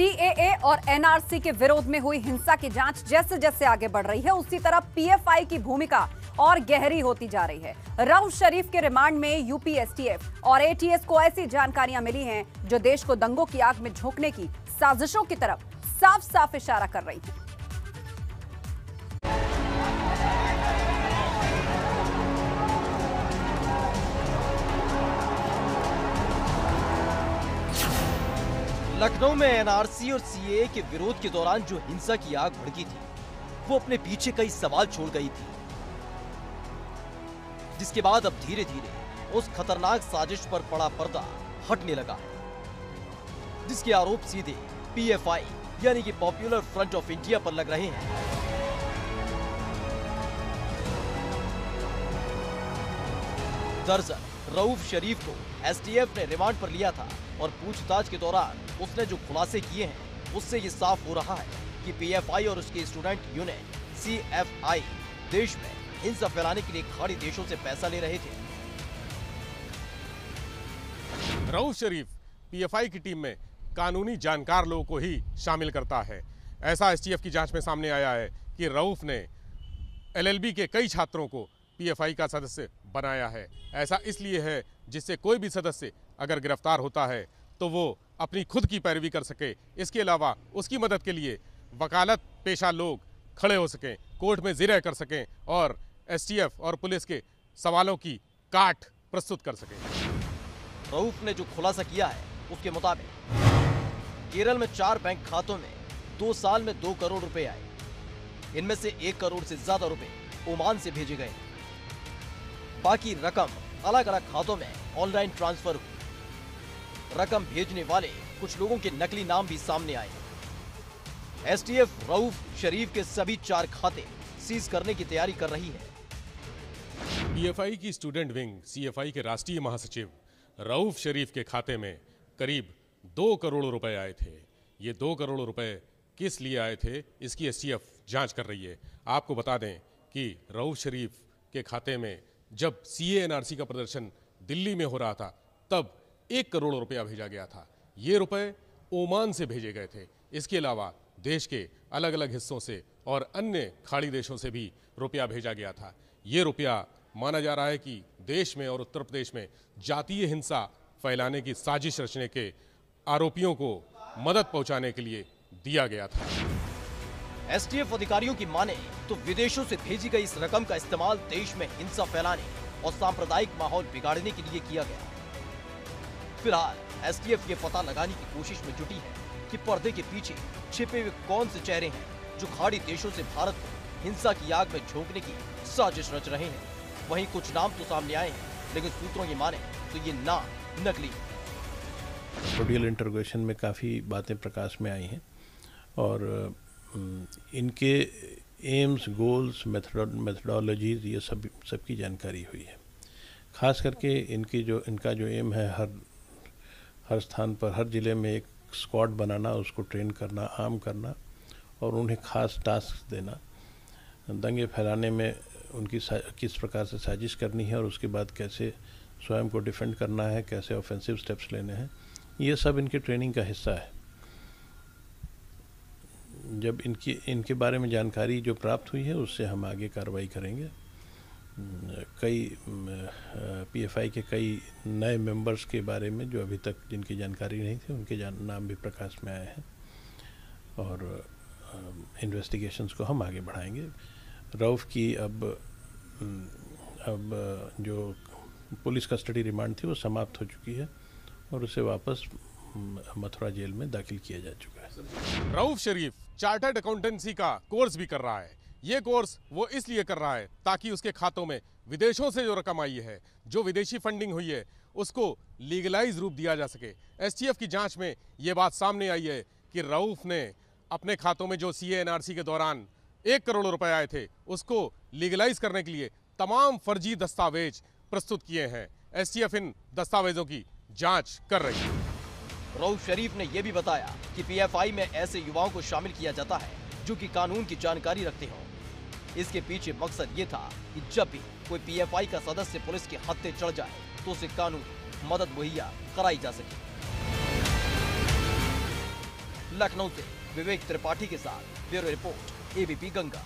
CAA और NRC के विरोध में हुई हिंसा की जाँच जैसे जैसे आगे बढ़ रही है, उसी तरह पीएफआई की भूमिका और गहरी होती जा रही है। रऊफ शरीफ के रिमांड में यूपीएसटीएफ और एटीएस को ऐसी जानकारियाँ मिली हैं जो देश को दंगों की आग में झोंकने की साजिशों की तरफ़ साफ़ साफ़ इशारा कर रही है। लखनऊ में एनआरसी और सीए के विरोध के दौरान जो हिंसा की आग भड़की थी, वो अपने पीछे कई सवाल छोड़ गई थी। जिसके बाद अब धीरे धीरे उस खतरनाक साजिश पर पड़ा पर्दा हटने लगा। है जिसके आरोप सीधे पीएफआई, यानी कि पॉपुलर फ्रंट ऑफ़ इंडिया पर लग रहे हैं। दरअसल रऊफ शरीफ को एसटीएफ ने रिमांड पर लिया था और पूछताछ के दौरान उसने जो खुलासे किए हैं, उससे ये साफ़ हो रहा है कि पीएफआई और उसके स्टूडेंट यूनिट सीएफआई देश में हिंसा फैलाने के लिए खाड़ी देशों से पैसा ले रहे थे। रऊफ शरीफ पीएफआई की टीम में कानूनी जानकार लोगों को ही शामिल करता है। ऐसा एसटीएफ की जाँच में सामने आया है कि रऊफ ने एलएलबी के कई छात्रों को पीएफआई का सदस्य बनाया है। ऐसा इसलिए है जिससे कोई भी सदस्य अगर गिरफ़्तार होता है तो वो अपनी खुद की पैरवी कर सके। इसके अलावा उसकी मदद के लिए वकालत पेशा लोग खड़े हो सकें, कोर्ट में जिरह कर सकें और एसटीएफ और पुलिस के सवालों की काट प्रस्तुत कर सकें। रऊफ ने जो खुलासा किया है, उसके मुताबिक केरल में चार बैंक खातों में दो साल में दो करोड़ रुपए आए। इनमें से एक करोड़ से ज़्यादा रुपए ओमान से भेजे गए बाकी रकम अलग अलग खातों में ऑनलाइन ट्रांसफ़र हुई। रकम भेजने वाले कुछ लोगों के नकली नाम भी सामने आए। एसटीएफ रऊफ शरीफ के सभी चार खाते सीज करने की तैयारी कर रही है। पीएफआई की स्टूडेंट विंग सीएफआई के राष्ट्रीय महासचिव, रऊफ शरीफ के खाते में करीब दो करोड़ रुपए आए थे। ये दो करोड़ रुपए किस लिए आए थे, इसकी एसटीएफ जाँच कर रही है। आपको बता दें कि रऊफ शरीफ के खाते में जब सीएएनआरसी का प्रदर्शन दिल्ली में हो रहा था, तब एक करोड़ रुपया भेजा गया था। ये रुपए ओमान से भेजे गए थे। इसके अलावा देश के अलग अलग हिस्सों से और अन्य खाड़ी देशों से भी रुपया भेजा गया था। ये रुपया माना जा रहा है कि देश में और उत्तर प्रदेश में जातीय हिंसा फैलाने की साजिश रचने के आरोपियों को मदद पहुँचाने के लिए दिया गया था। एसटीएफ अधिकारियों की माने तो विदेशों से भेजी गई इस रकम का इस्तेमाल देश में हिंसा फैलाने और सांप्रदायिक माहौल बिगाड़ने के लिए किया गया। फ़िलहाल एसटीएफ ये पता लगाने की कोशिश में जुटी है कि पर्दे के पीछे छिपे हुए कौन से चेहरे हैं जो खाड़ी देशों से भारत को हिंसा की आग में झोंकने की साजिश रच रहे हैं। वहीं कुछ नाम तो सामने आए हैं, लेकिन सूत्रों की माने तो ये नाम नकली ऑडियल में काफ़ी बातें प्रकाश में आई हैं और इनके एम्स, गोल्स मेथडोलॉजीज ये सब सबकी जानकारी हुई है। खास करके इनकी जो इनका जो एम है, हर हर स्थान पर, हर ज़िले में एक स्क्वाड बनाना, उसको ट्रेन करना, आम करना और उन्हें खास टास्क देना। दंगे फैलाने में उनकी किस प्रकार से साजिश करनी है और उसके बाद कैसे स्वयं को डिफेंड करना है, कैसे ऑफेंसिव स्टेप्स लेने हैं, ये सब इनके ट्रेनिंग का हिस्सा है। जब इनकी, इनके बारे में जानकारी जो प्राप्त हुई है, उससे हम आगे कार्रवाई करेंगे। कई पीएफआई के कई नए मेंबर्स के बारे में जो अभी तक जिनकी जानकारी नहीं थी, उनके जान, नाम भी प्रकाश में आए हैं। और इन्वेस्टिगेशंस को हम आगे बढ़ाएँगे। रऊफ की अब अब जो पुलिस कस्टडी रिमांड थी, वो समाप्त हो चुकी है और उसे वापस मथुरा जेल में दाखिल किया जा चुका है। रऊफ शरीफ, चार्टर्ड अकाउंटेंसी का कोर्स भी कर रहा है। ये कोर्स वो इसलिए कर रहा है ताकि उसके खातों में विदेशों से जो रकम आई है, जो विदेशी फंडिंग हुई है, उसको लीगलाइज रूप दिया जा सके। एसटीएफ की जाँच में ये बात सामने आई है कि रऊफ ने अपने खातों में जो सीएनआरसी के दौरान एक करोड़ रुपए आए थे, उसको लीगलाइज करने के लिए तमाम फर्जी दस्तावेज़ प्रस्तुत किए हैं। एसटीएफ इन दस्तावेजों की जाँच कर रही है। रऊफ शरीफ ने यह भी बताया कि पीएफआई में ऐसे युवाओं को शामिल किया जाता है जो कि कानून की जानकारी रखते हों। इसके पीछे मकसद ये था कि जब भी कोई पीएफआई का सदस्य पुलिस के हत्थे चढ़ जाए तो उसे कानून, मदद मुहैया कराई जा सके। लखनऊ से विवेक त्रिपाठी के साथ ब्यूरो रिपोर्ट एबीपी गंगा।